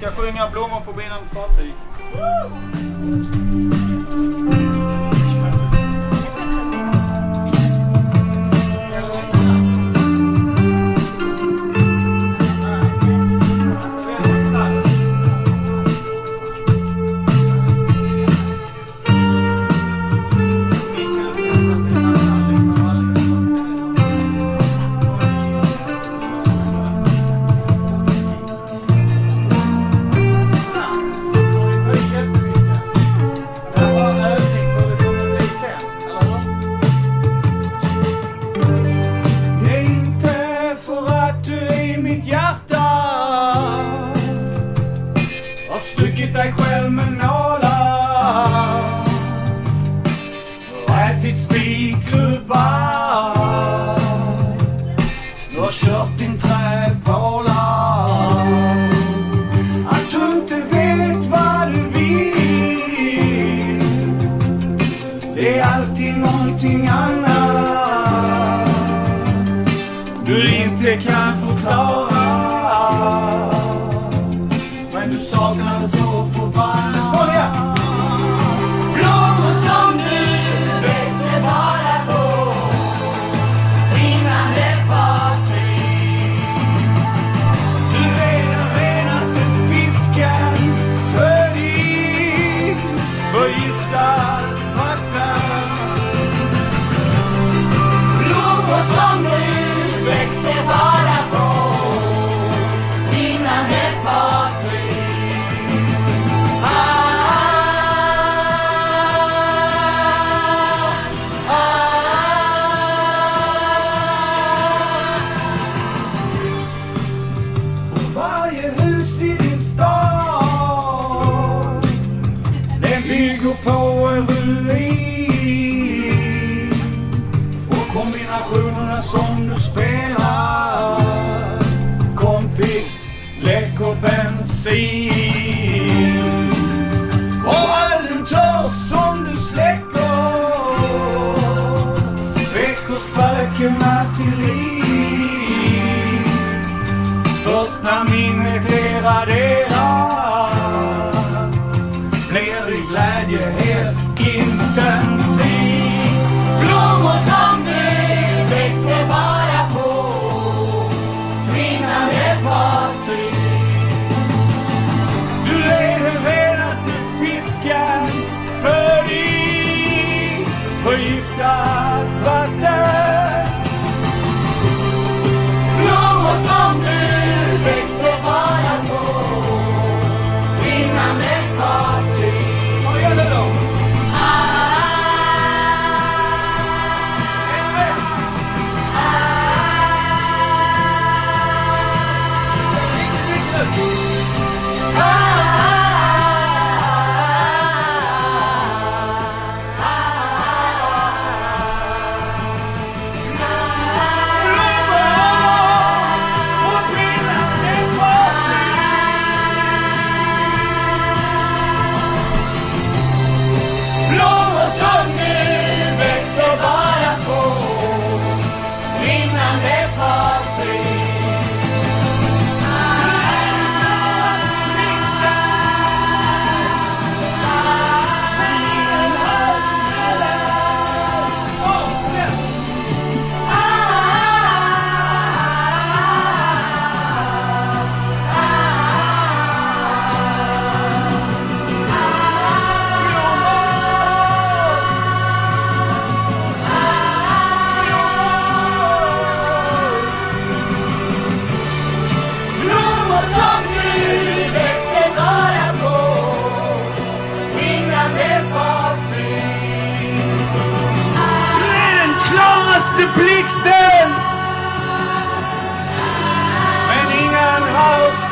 ska sjunga blommor på brinnande fartyg. någonting annat. Du inte kan förklara bensin Och all den törst som du släcker väcker sparken till liv Först när minnet är raderat house.